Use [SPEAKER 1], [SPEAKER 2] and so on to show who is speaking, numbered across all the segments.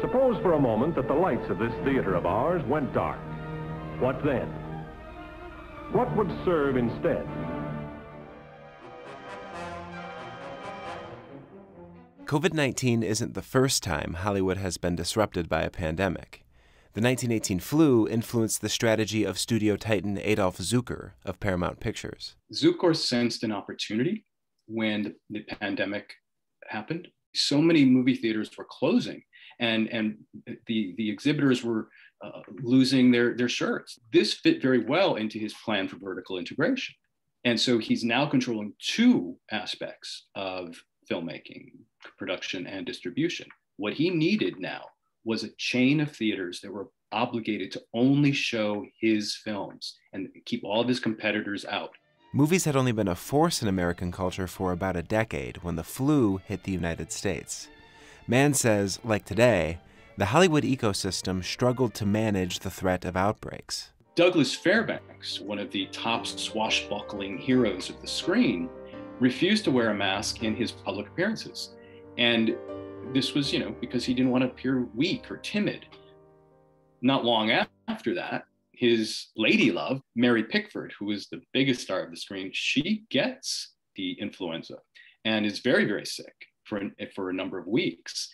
[SPEAKER 1] Suppose for a moment that the lights of this theater of ours went dark. What then? What would serve instead?
[SPEAKER 2] COVID 19 isn't the first time Hollywood has been disrupted by a pandemic. The 1918 flu influenced the strategy of studio titan Adolph Zukor of Paramount Pictures.
[SPEAKER 3] Zukor sensed an opportunity when the pandemic happened. So many movie theaters were closing, and, and the, the exhibitors were uh, losing their, their shirts. This fit very well into his plan for vertical integration. And so he's now controlling two aspects of filmmaking, production, and distribution. What he needed now was a chain of theaters that were obligated to only show his films and keep all of his competitors out.
[SPEAKER 2] Movies had only been a force in American culture for about a decade when the flu hit the United States. Mann says, like today, the Hollywood ecosystem struggled to manage the threat of outbreaks.
[SPEAKER 3] Douglas Fairbanks, one of the top swashbuckling heroes of the screen, refused to wear a mask in his public appearances. And this was, you know, because he didn't want to appear weak or timid. Not long after that, his lady love, Mary Pickford, who was the biggest star of the screen, she gets the influenza and is very, very sick for, an, for a number of weeks.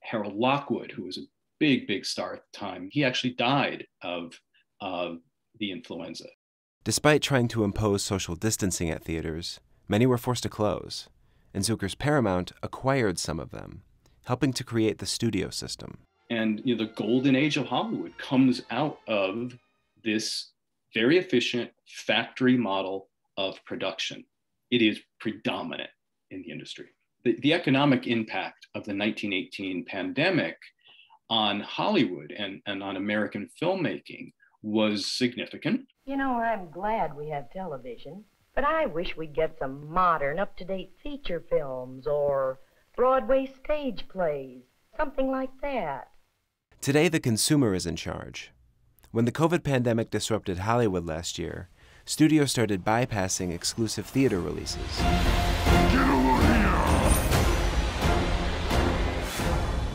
[SPEAKER 3] Harold Lockwood, who was a big, big star at the time, he actually died of, of the influenza.
[SPEAKER 2] Despite trying to impose social distancing at theaters, Many were forced to close, and Zukor's Paramount acquired some of them, helping to create the studio system.
[SPEAKER 3] And you know, the golden age of Hollywood comes out of this very efficient factory model of production. It is predominant in the industry. The, the economic impact of the 1918 pandemic on Hollywood and, and on American filmmaking was significant.
[SPEAKER 4] You know, I'm glad we have television but I wish we'd get some modern, up to date feature films or Broadway stage plays, something like that.
[SPEAKER 2] Today, the consumer is in charge. When the COVID pandemic disrupted Hollywood last year, studios started bypassing exclusive theater releases.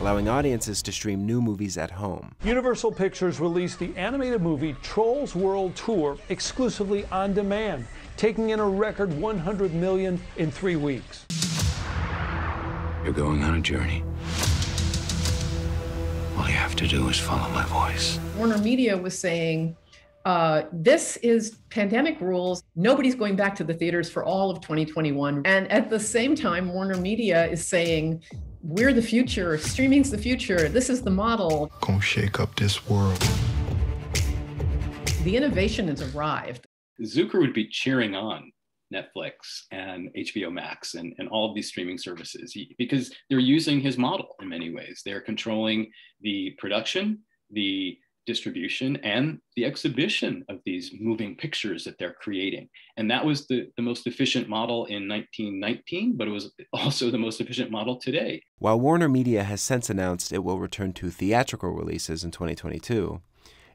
[SPEAKER 2] Allowing audiences to stream new movies at home.
[SPEAKER 5] Universal Pictures released the animated movie Trolls World Tour exclusively on demand taking in a record 100 million in three weeks.
[SPEAKER 6] You're going on a journey. All you have to do is follow my voice.
[SPEAKER 7] Warner Media was saying, uh, this is pandemic rules. Nobody's going back to the theaters for all of 2021. And at the same time, Warner Media is saying, we're the future, streaming's the future, this is the model.
[SPEAKER 8] Gonna shake up this world.
[SPEAKER 7] The innovation has arrived.
[SPEAKER 3] Zukor would be cheering on Netflix and HBO Max and, and all of these streaming services because they're using his model in many ways. They're controlling the production, the distribution, and the exhibition of these moving pictures that they're creating. And that was the, the most efficient model in 1919, but it was also the most efficient model today.
[SPEAKER 2] While Warner Media has since announced it will return to theatrical releases in 2022,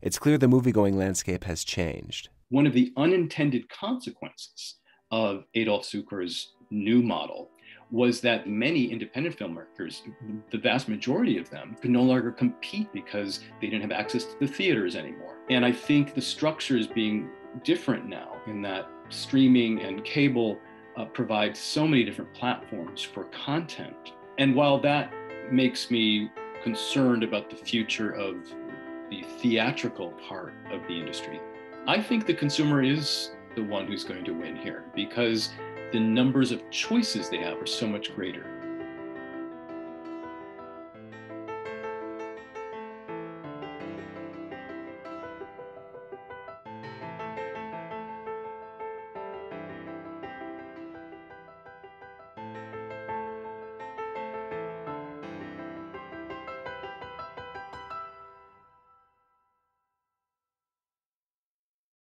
[SPEAKER 2] it's clear the movie-going landscape has changed
[SPEAKER 3] one of the unintended consequences of Adolph Zukor's new model was that many independent filmmakers, the vast majority of them, could no longer compete because they didn't have access to the theaters anymore. And I think the structure is being different now in that streaming and cable uh, provide so many different platforms for content. And while that makes me concerned about the future of the theatrical part of the industry, I think the consumer is the one who's going to win here because the numbers of choices they have are so much greater.